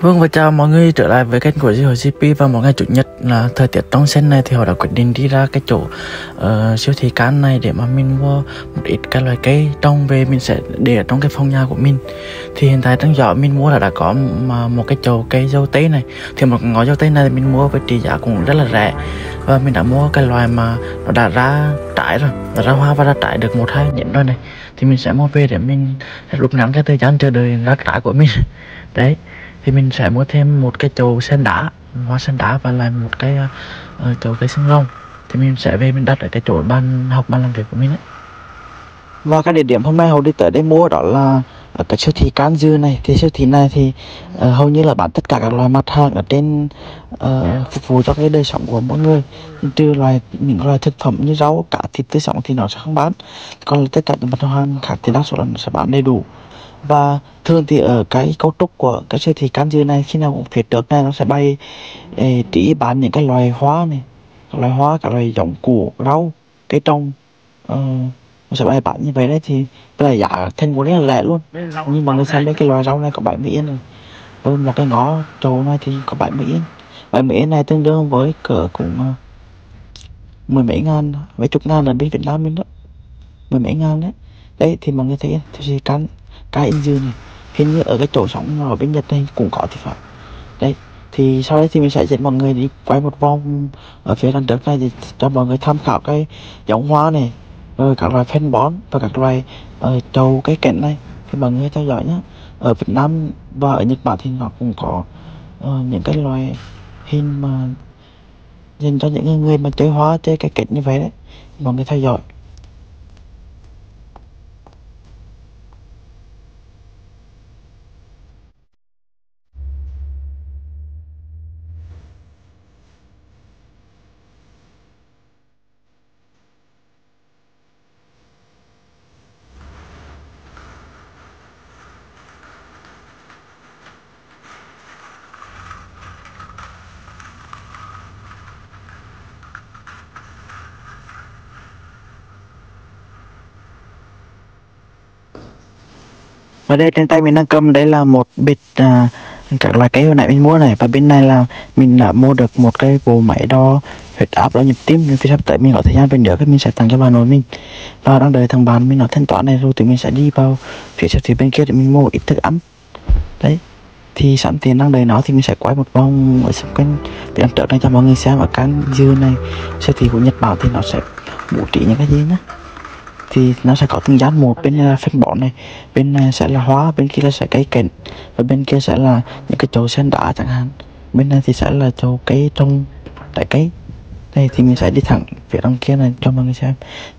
Vâng và chào mọi người trở lại với kênh của Dihồ GP và một ngày chủ nhật là thời tiết trong sen này thì họ đã quyết định đi ra cái chỗ uh, siêu thị can này để mà mình mua một ít các loại cây. Trong về mình sẽ để ở trong cái phòng nhà của mình. Thì hiện tại trong giỏ mình mua là đã có mà một cái chậu cây dâu tây này. Thì một ngõ dâu tây này mình mua với trị giá cũng rất là rẻ. Và mình đã mua cái loài mà nó đã ra trái rồi đã ra hoa và ra trái được một hai nhánh rồi này. Thì mình sẽ mua về để mình rút ngắn cái thời gian chờ đợi ra trái của mình. Đấy thì mình sẽ mua thêm một cái chậu sen đá hoa sen đá và lại một cái uh, chậu cây xương rồng. Thì mình sẽ về mình đặt ở cái chỗ ban học ban làm việc của mình ấy. Và cái địa điểm hôm nay hầu đi tới đây mua đó là ở cái siêu thị Can Dư này. Thì siêu thị này thì uh, hầu như là bán tất cả các loại mặt hàng ở trên uh, phục vụ cho cái đời sống của mỗi người. Trừ loại những loại thực phẩm như rau cả thịt tươi sống thì nó sẽ không bán. Còn tất cả những mặt hàng khác thì đa số là nó sẽ bán đầy đủ và thường thì ở cái cấu trúc của cái siêu thị cam dư này khi nào cũng phía trước này nó sẽ bay eh, chỉ bán những cái loài hoa này các loài hoa các loài giống củ rau cây trồng. Uh, nó sẽ bay bán như vậy đấy thì bây giờ giá thành của nó là lẻ luôn. Nhưng mà người xem đây cái loài rau này có 70 yên rồi với một cái ngõ trầu này thì có 70 yên 70 yên này tương đương với cỡ cũng uh, mười mấy ngàn mấy chục ngàn ở bên Việt Nam mình đó. Mười mấy ngàn đấy. Đấy thì mọi người thấy thì cắn cái in dư này hình như ở cái chỗ sống ở bên Nhật này cũng có thì phải. Đấy thì sau đấy thì mình sẽ dẫn mọi người đi quay một vòng ở phía đằng trước này để cho mọi người tham khảo cái giống hoa này rồi các loài phân bón và các loài uh, trầu cái cảnh này. Thì mọi người theo dõi nhé ở Việt Nam và ở Nhật Bản thì nó cũng có uh, những cái loài hình mà dành cho những người mà chơi hoa chơi cái cảnh như vậy đấy. Mọi người theo dõi. Và đây trên tay mình đang cầm đây là một bịch à, các loại cây hồi nãy mình mua này. Và bên này là mình đã mua được một cái bộ máy đo huyết áp đo nhịp tim. Nên sắp tới mình có thời gian bên nữa thì mình sẽ tặng cho bà nội mình. Và đang đợi thằng bạn mình nó thanh toán này rồi thì mình sẽ đi vào phía siêu thị bên kia để mình mua ít thức ăn. Đấy thì sẵn tiền đang đợi nó thì mình sẽ quay một vòng ở xung quanh để ăn trở đây cho mọi người xem. Ở can dư này siêu thị của Nhật Bản thì nó sẽ bố trí những cái gì nhé thì nó sẽ có từng gian một bên này là phân bón này bên này sẽ là hoa bên kia là sẽ cây cảnh và bên kia sẽ là những cái chậu sen đá chẳng hạn. Bên này thì sẽ là chậu cây trong trái cây đây thì mình sẽ đi thẳng phía đằng kia này cho mọi người xem.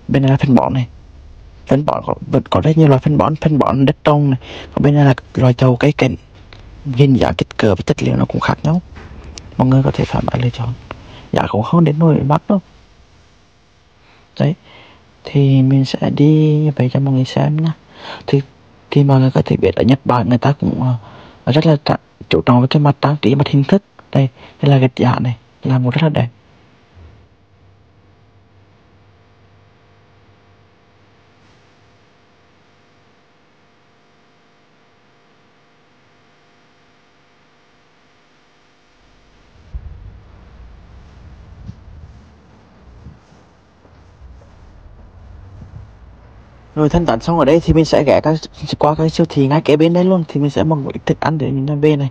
Bên này là phân bón này. Phân bón có, vẫn có rất nhiều loại phân bón. Phân bón đất trong này còn bên này là loài chậu cây cảnh hình dạng kích cỡ và chất liệu nó cũng khác nhau. Mọi người có thể thoải mái lựa chọn. Giá cũng không đến nỗi bắt đâu. Đấy thì mình sẽ đi về cho mọi người xem nhé thì thì mọi người có thể biết ở Nhật Bản người ta cũng uh, rất là chú trọng với cái mặt trang trí mặt hình thức. Đây đây là gạch giả này làm một rất là đẹp. Rồi thanh toán xong ở đây thì mình sẽ ghé các qua cái siêu thị ngay kế bên đây luôn thì mình sẽ mua ít thức ăn để mình đem về này.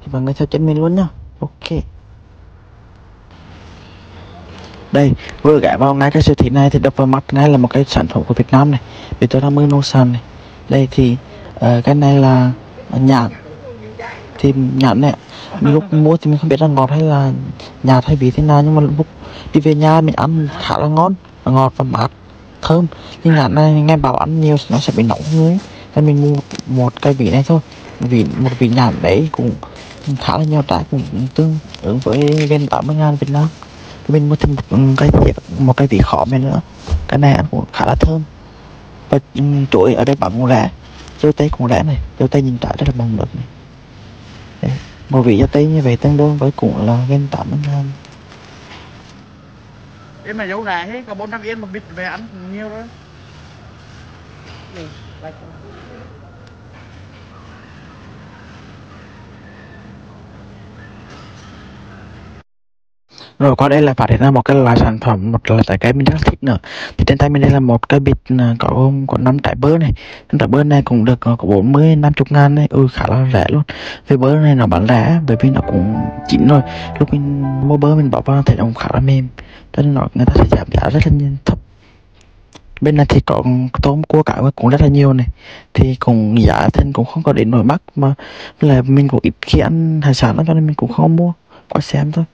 Thì mọi người theo chân mình luôn nhá. Ok. Đây vừa ghé vào ngay cái siêu thị này thì đập vào mắt ngay là một cái sản phẩm của Việt Nam này vì tôi đang mua nông sản này. Đây thì uh, cái này là nhãn. Thì nhãn này mình lúc mua thì mình không biết là ngọt hay là nhạt hay vị thế nào nhưng mà lúc đi về nhà mình ăn khá là ngon ngọt và mát thơm nhưng mà này nghe bảo ăn nhiều nó sẽ bị nóng người nên mình mua một cây vị này thôi. Vị một vị nhãn đấy cũng khá là nhiều trái cũng tương ứng với gần 80 ngàn Việt Nam. Mình mua thêm một cái một cái vị khó này nữa. Cái này ăn cũng khá là thơm. Và chuỗi ở đây bán cũng rẻ. Dâu tây cũng rẻ này. Dâu tây nhìn trái rất là mong được này. Đấy. một vị dâu tây như vậy tương đương với cũng là gần 80 ngàn Yên mà dấu gà hết, có 400 yên một bịch về ăn nhiều đó. Ừ, rồi qua đây là phát hiện ra một cái loại sản phẩm, một loại trái cây mình rất thích nữa. Thì trên tay mình đây là một cái bịch à, có có năm trái bơ này. Năm trái bơ này cũng được à, có bốn mươi năm chục ngàn này ừ khá là rẻ luôn. Vì bơ này nó bán rẻ, bởi vì nó cũng chín rồi. Lúc mình mua bơ mình bỏ vào thì nó cũng khá là mềm. Cho nên nó, người ta sẽ giảm giá rất là thấp. Bên này thì có tôm cua cả cũng rất là nhiều này. Thì cũng giá thân cũng không có đến nổi mắc mà, là mình cũng ít khi ăn hải sản lắm cho nên mình cũng không mua. Qua xem thôi.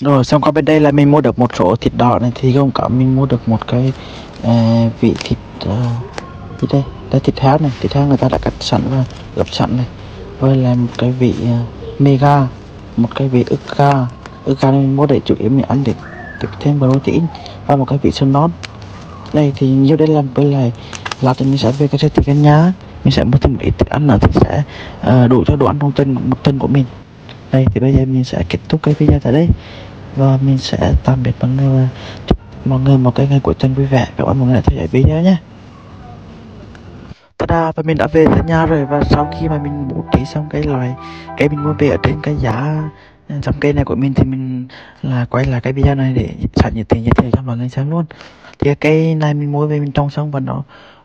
Rồi xong qua bên đây là mình mua được một số thịt đỏ này thì không cả mình mua được một cái uh, vị thịt à, uh, gì đây đây thịt heo này. Thịt heo người ta đã cắt sẵn và ướp sẵn này. Với là một cái vị uh, mega một cái vị ức ga. Ức ga mình mua để chủ yếu mình ăn để được thêm protein và một cái vị sơn non. Đây thì nhiều đây làm với lại là thì mình sẽ về cái siêu thị căn nhà. Mình sẽ mua thêm một ít thức ăn nữa thì sẽ uh, đủ cho đồ ăn trong tuần một tuần của mình đây thì bây giờ mình sẽ kết thúc cái video tại đây. Và mình sẽ tạm biệt mọi người và chúc mọi người một cái ngày cuối tuần vui vẻ. Cảm ơn mọi người đã theo dõi video nhé. Tada, và mình đã về tới nhà rồi. Và sau khi mà mình bố trí xong cái loại cây mình mua về ở trên cái giá ừ, dòng cây này của mình thì mình là quay lại cái video này để sẵn nhiệt tình giới thiệu cho mọi người xem luôn. Thì cái cây này mình mua về mình trồng xong và nó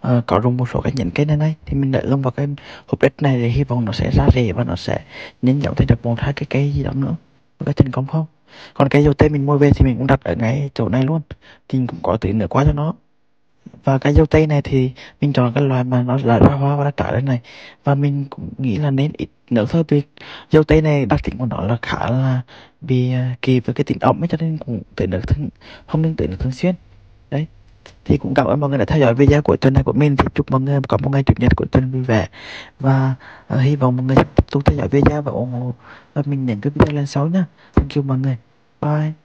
uh, có dùng một số cái nhánh cây này này thì mình lại ươm vào cái hộp đất này để hy vọng nó sẽ ra rễ và nó sẽ nhân giống thành được một hai cái cây gì đó nữa có thành công không? Còn cây dâu tây mình mua về thì mình cũng đặt ở ngay chỗ này luôn thì cũng có tí nữa quá cho nó. Và cái dâu tây này thì mình chọn cái loại mà nó đã ra hoa và đã trả đây này. Và mình cũng nghĩ là nên ít nữa thôi vì dâu tây này đặc tính của nó là khá là bị à, kỳ với cái tính ẩm ấy cho nên cũng tưới nước thường không nên tưới nước thường xuyên. Đấy thì cũng cảm ơn mọi người đã theo dõi video của tuần này của mình. Thì chúc mọi người có một ngày chủ nhật của tuần vui vẻ. Và uh, hy vọng mọi người tiếp tục theo dõi video và ủng hộ và mình những cái video lần sau nha thank you mọi người. Bye.